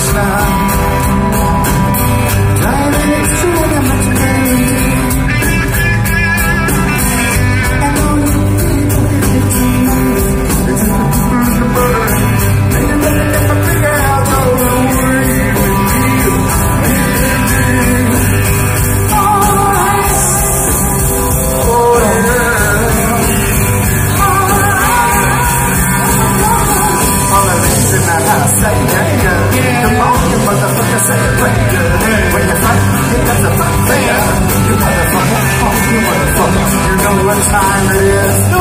sky time it is.